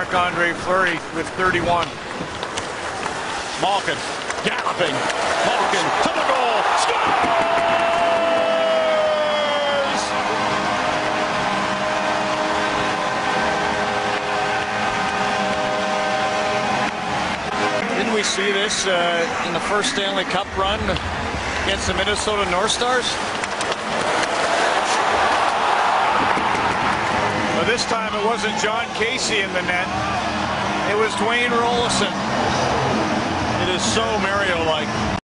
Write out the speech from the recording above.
Marc-Andre Fleury with 31. Malkin galloping. Malkin to the goal. Scores! Didn't we see this uh, in the first Stanley Cup run against the Minnesota North Stars? But this time it wasn't Jon Casey in the net. It was Dwayne Roloson. It is so Mario-like.